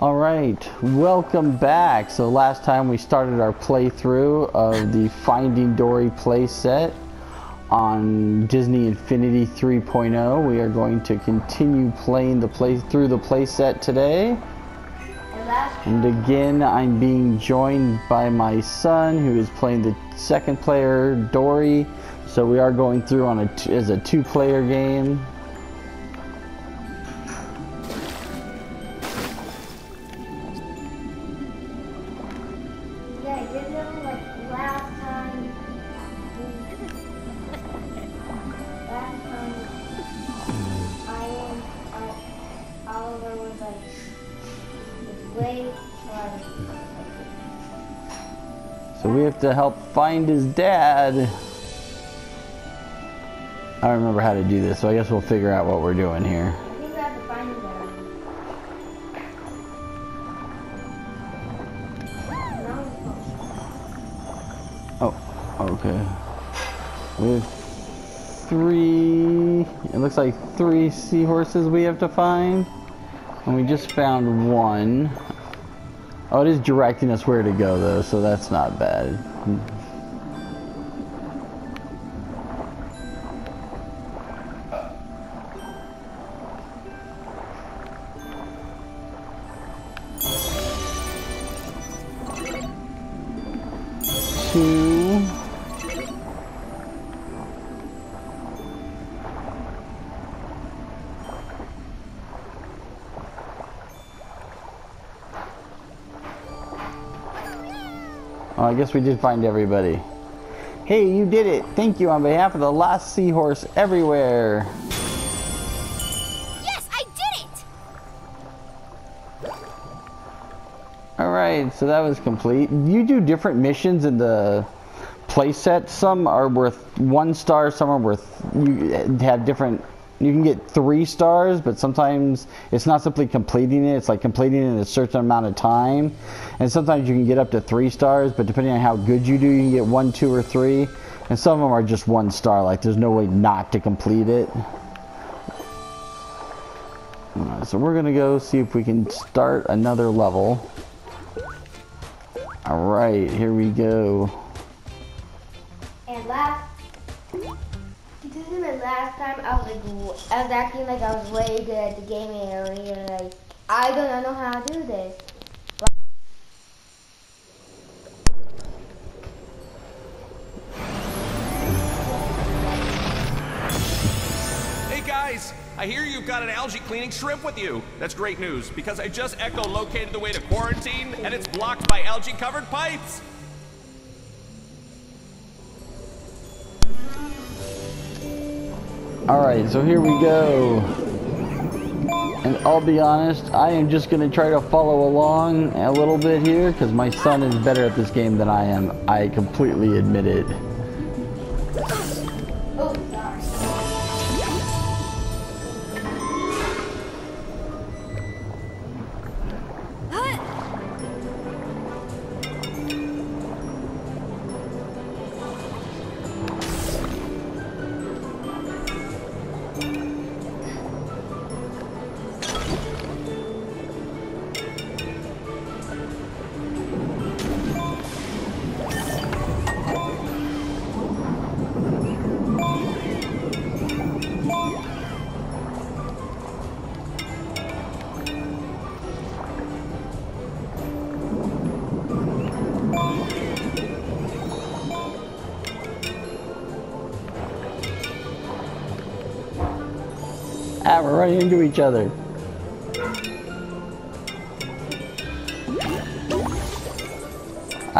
All right, welcome back. So last time we started our playthrough of the Finding Dory playset on Disney Infinity 3.0. We are going to continue playing the play through the playset today. And again, I'm being joined by my son, who is playing the second player, Dory. So we are going through on a as a two-player game. Have to help find his dad. I don't remember how to do this, so I guess we'll figure out what we're doing here. Oh, okay. We have three, it looks like three seahorses we have to find. And we just found one. Oh, it is directing us where to go though, so that's not bad. Oh, I guess we did find everybody. Hey, you did it! Thank you on behalf of the Lost Seahorse everywhere. Yes, I did it! All right, so that was complete. You do different missions in the playset. Some are worth one star. Some are worth you have different. You can get three stars, but sometimes it's not simply completing it. It's like completing it in a certain amount of time. And sometimes you can get up to three stars, but depending on how good you do, you can get one, two, or three. And some of them are just one star. Like there's no way not to complete it. Alright, so we're gonna go see if we can start another level. All right, here we go. And last. This is my last time I was like, I was acting like I was way good at the gaming area. Like, I don't know how to do this. Hey guys, I hear you've got an algae cleaning shrimp with you. That's great news because I just echolocated the way to quarantine and it's blocked by algae covered pipes. All right, so here we go. And I'll be honest, I am just gonna try to follow along a little bit here because my son is better at this game than I am. I completely admit it. Running into each other.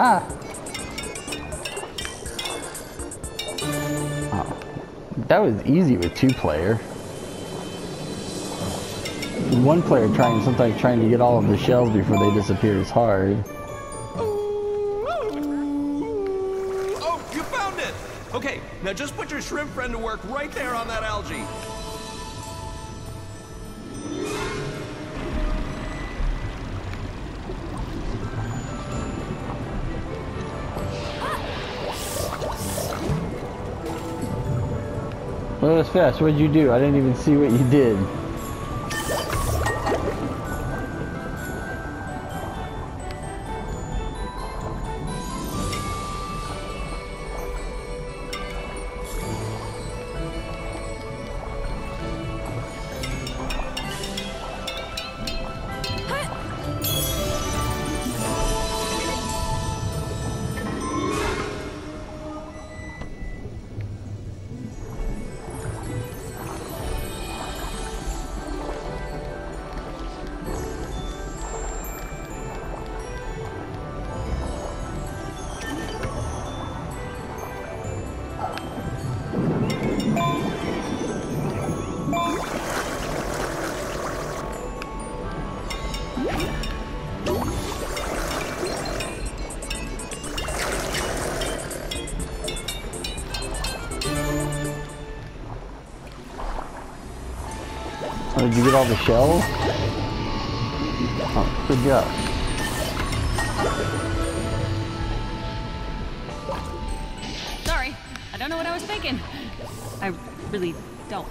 Ah. Oh, that was easy with two player. One player trying sometimes trying to get all of the shells before they disappear is hard. Oh, you found it! Okay, now just put your shrimp friend to work right there on that algae. Fast. What did you do? I didn't even see what you did. You get all the shells? Oh, good job. Sorry, I don't know what I was thinking. I really don't.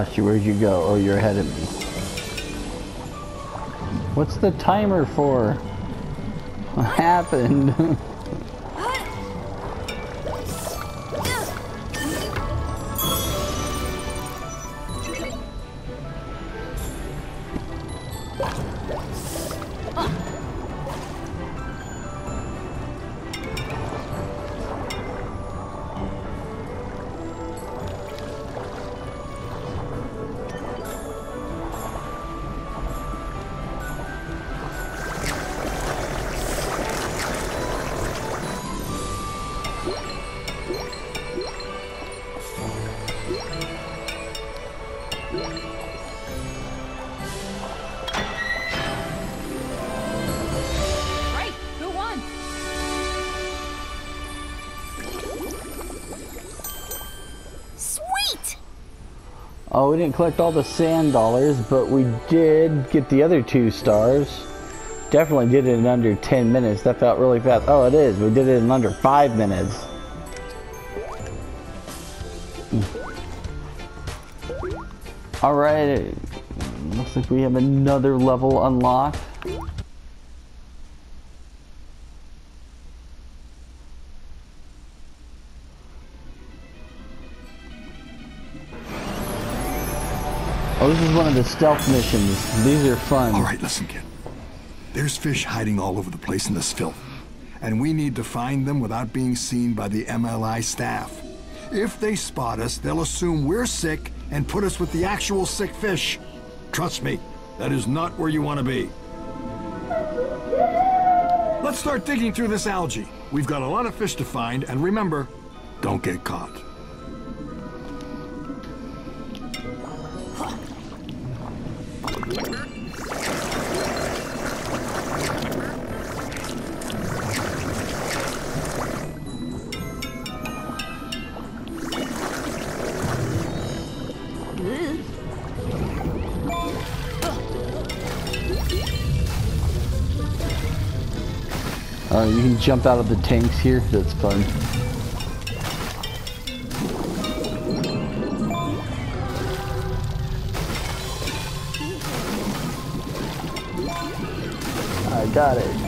Lost you. Where'd you go? Oh, you're ahead of me. What's the timer for? What happened? oh, we didn't collect all the sand dollars, but we did get the other two stars. Definitely did it in under 10 minutes. That felt really fast. Oh, it is. We did it in under 5 minutes. Alright. Looks like we have another level unlocked. Oh, this is one of the stealth missions. These are fun. All right, listen, kid. There's fish hiding all over the place in this filth. And we need to find them without being seen by the MLI staff. If they spot us, they'll assume we're sick and put us with the actual sick fish. Trust me, that is not where you want to be. Let's start digging through this algae. We've got a lot of fish to find, and remember, don't get caught. Uh, you can jump out of the tanks here. That's fun. I got it.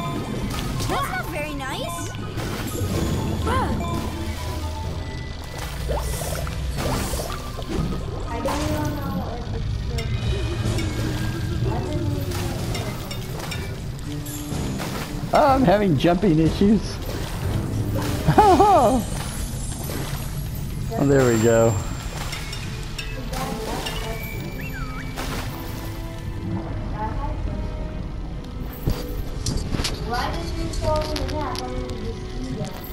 I'm having jumping issues. oh, there we go. Why did you fall in the?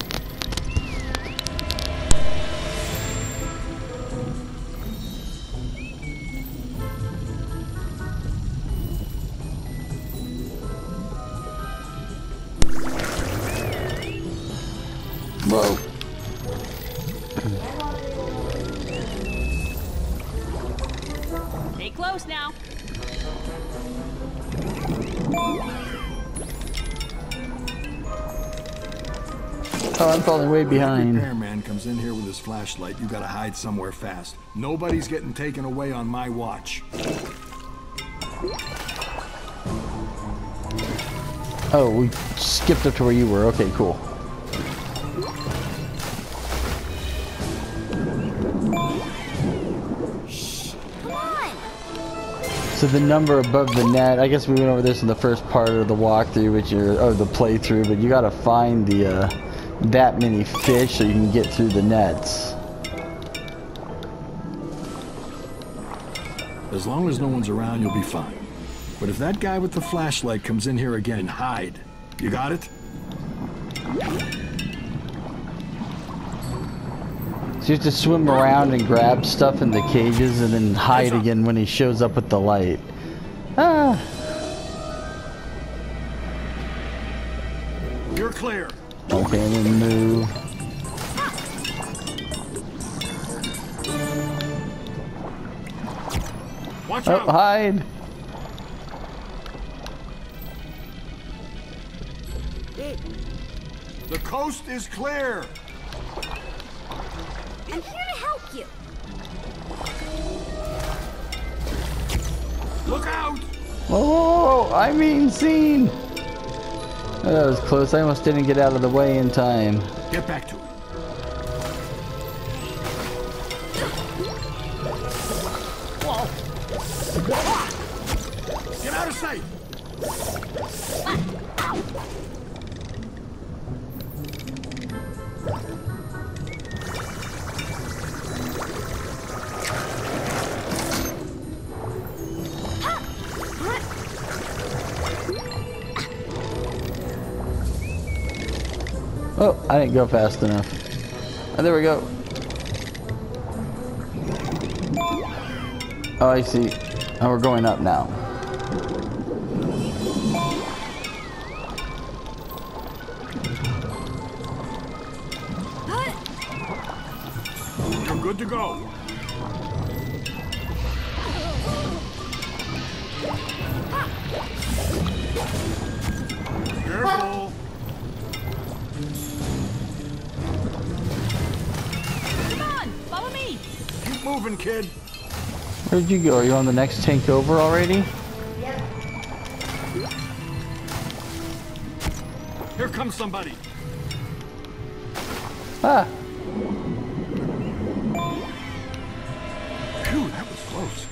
Falling way When behind. repairman comes in here with his flashlight, you gotta hide somewhere fast. Nobody's getting taken away on my watch. Oh, we skipped up to where you were. Okay, cool. So the number above the net, I guess we went over this in the first part of the walkthrough, which you're, or the playthrough, but you gotta find the, uh, that many fish so you can get through the nets. As long as no one's around, you'll be fine. But if that guy with the flashlight comes in here again, hide. You got it? So you have to swim around and grab stuff in the cages and then hide again when he shows up with the light. Ah, You're clear. Okay, and then move. Watch Oh, out. hide. The coast is clear. I'm here to help you. Look out. Whoa, whoa, whoa, I mean seen. That was close. I almost didn't get out of the way in time. Get back to it. Didn't go fast enough. Oh, there we go. Oh, I see. Oh, we're going up now. You're good to go. Careful. Keep moving, kid. Where'd you go? Are you on the next tank over already? Yep. Here comes somebody. Ah, Phew, that was close.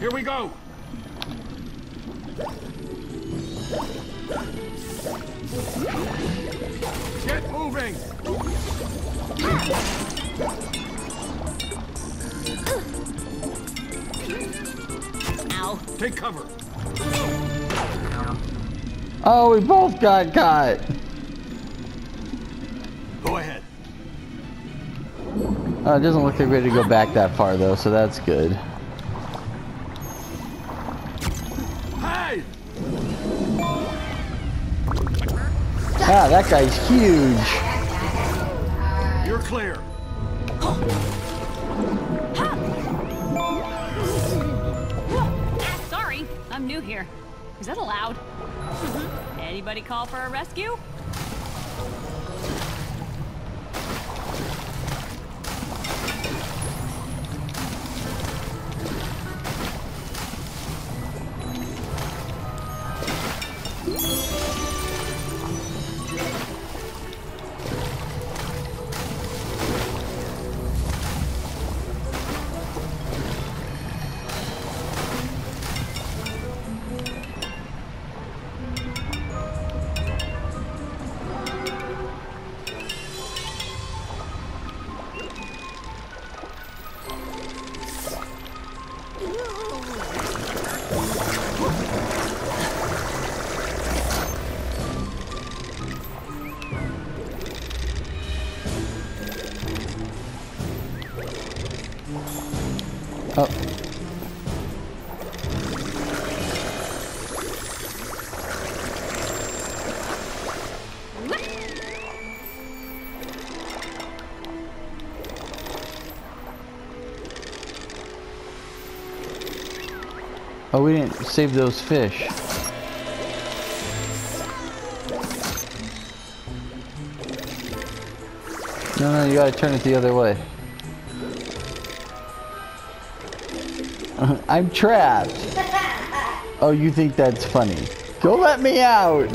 Here we go. Ow. Take cover. oh, we both got caught. Go ahead. Oh, it doesn't look like we're ready to go back that far though, so that's good. Hey! Ah, that guy's huge. Clear. Ah, sorry, I'm new here. Is that allowed? Anybody call for a rescue? Save those fish. No, no, you gotta turn it the other way. Uh, I'm trapped. Oh, you think that's funny? Go let me out.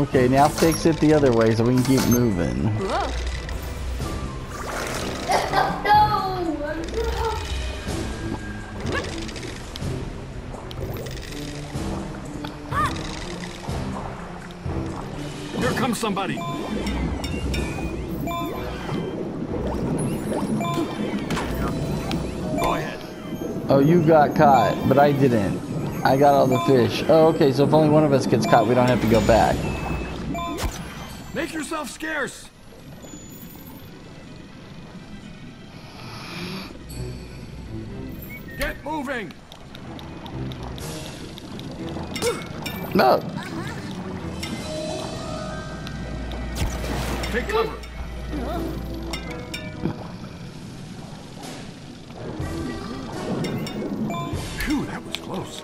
Okay, now fix it the other way so we can keep moving. No! Here comes somebody. Go ahead. Oh, you got caught, but I didn't. I got all the fish. Oh, okay, so if only one of us gets caught, we don't have to go back. Yourself scarce. Get moving. No. Take cover. Phew, that was close.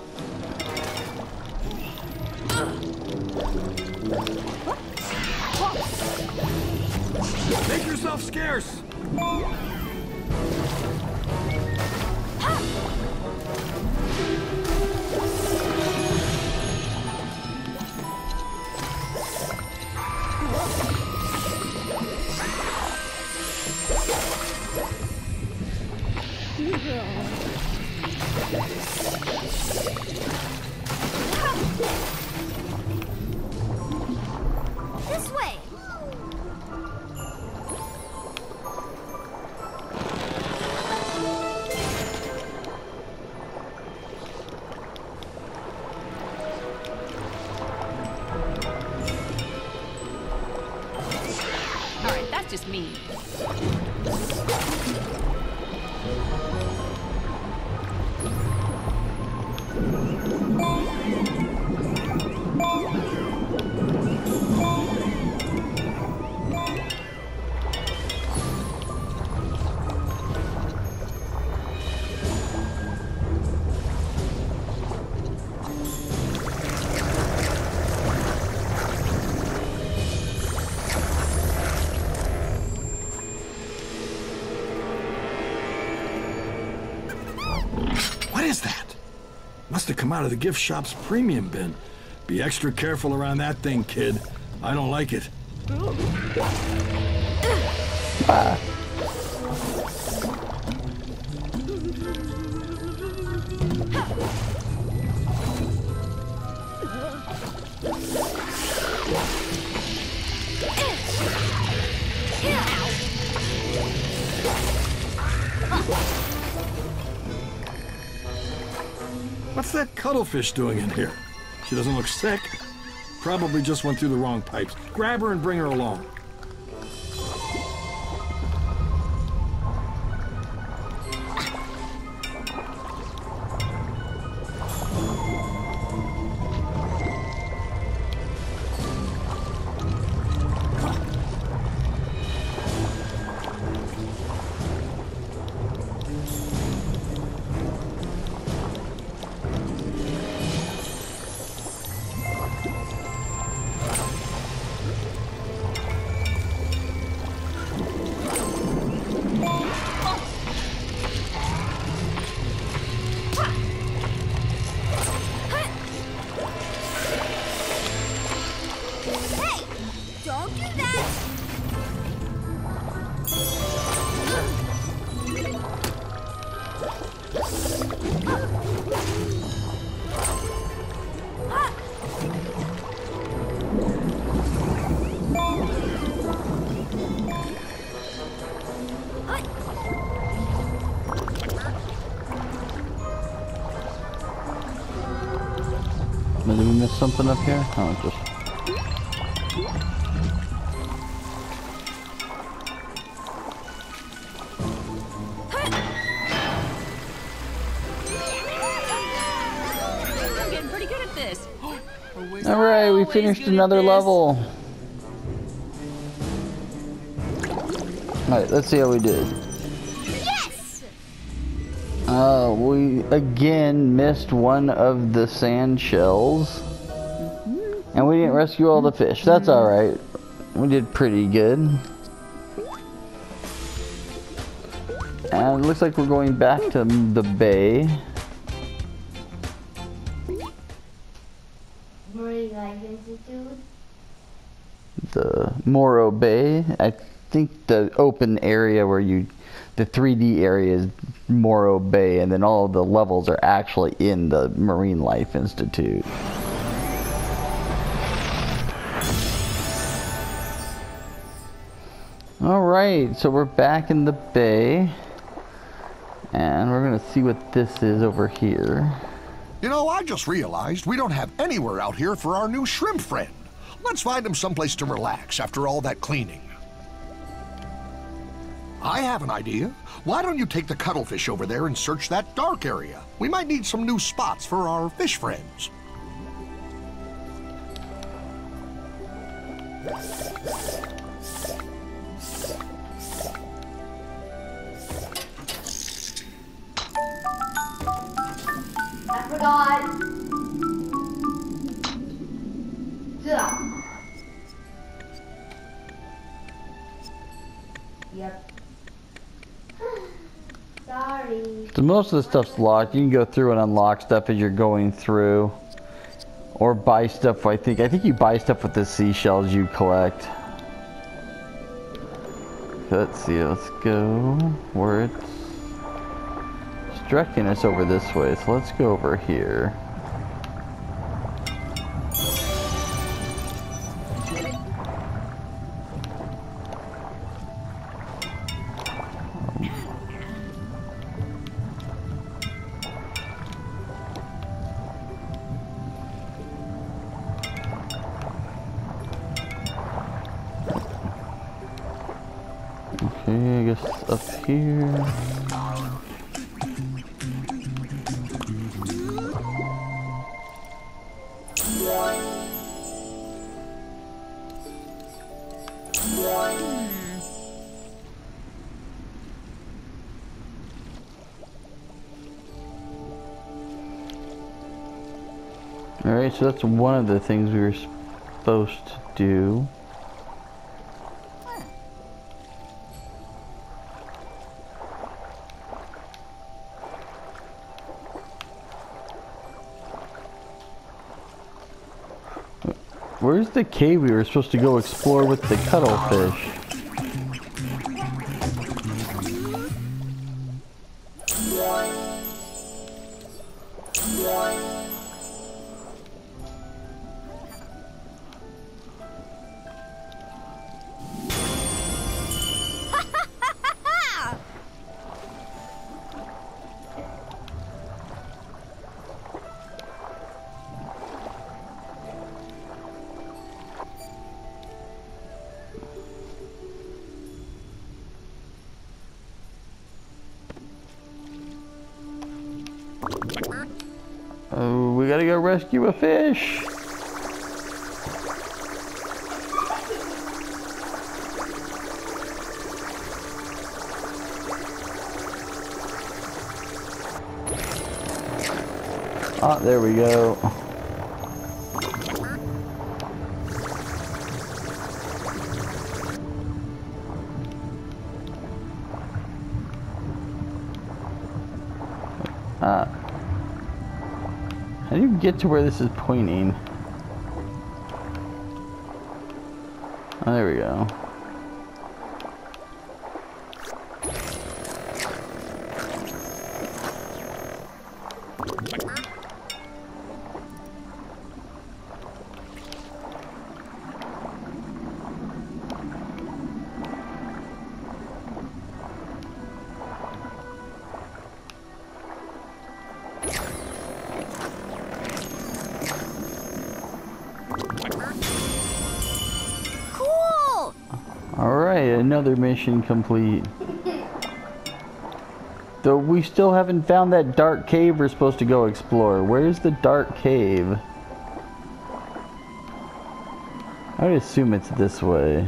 Yourself scarce. What is that? Must have come out of the gift shop's premium bin. Be extra careful around that thing, kid. I don't like it. What's that cuttlefish doing in here? She doesn't look sick. Probably just went through the wrong pipes. Grab her and bring her along. Did we miss something up here? Oh, just... Alright, we finished another level. Alright, let's see how we did. Uh, we again missed one of the sand shells. And we didn't rescue all the fish. That's alright. We did pretty good. And it looks like we're going back to the bay. Marine Life Institute. the Morro Bay. I think the open area where you, the 3D area is Morro Bay, and then all of the levels are actually in the Marine Life Institute. All right, so we're back in the bay, and we're gonna see what this is over here. You know, I just realized we don't have anywhere out here for our new shrimp friend. Let's find him someplace to relax after all that cleaning. I have an idea. Why don't you take the cuttlefish over there and search that dark area? We might need some new spots for our fish friends. I forgot. Most of the stuff's locked. You can go through and unlock stuff as you're going through. Or buy stuff, I think. I think you buy stuff with the seashells you collect. Let's see, let's go where it's... Directing us over this way, so let's go over here. Okay, I guess up here. Alright, so that's one of the things we were supposed to do. Where's the cave we were supposed to go explore with the cuttlefish? Rescue a fish. Ah, there we go. Get to where this is pointing? Oh, there we go. Alright, another mission complete. Though we still haven't found that dark cave we're supposed to go explore. Where's the dark cave? I would assume it's this way.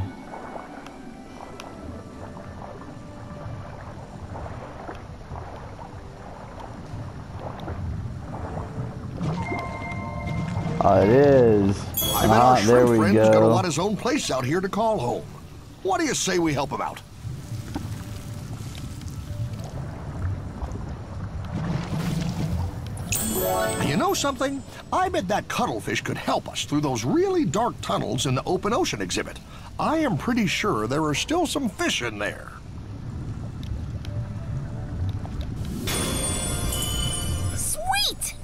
Oh, it is. I bet Ah, our there we friend's go. want his own place out here to call home. What do you say we help him out? You know something? I bet that cuttlefish could help us through those really dark tunnels in the open ocean exhibit. I am pretty sure there are still some fish in there. Sweet!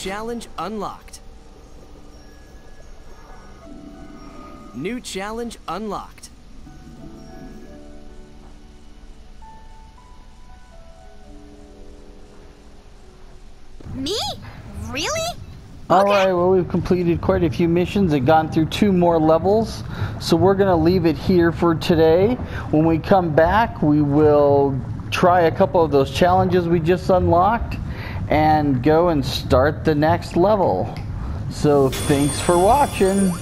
Challenge unlocked. New challenge unlocked. Me? Really? Alright, well we've completed quite a few missions and gone through two more levels. So we're going to leave it here for today. When we come back, we will try a couple of those challenges we just unlocked and go and start the next level. So thanks for watching.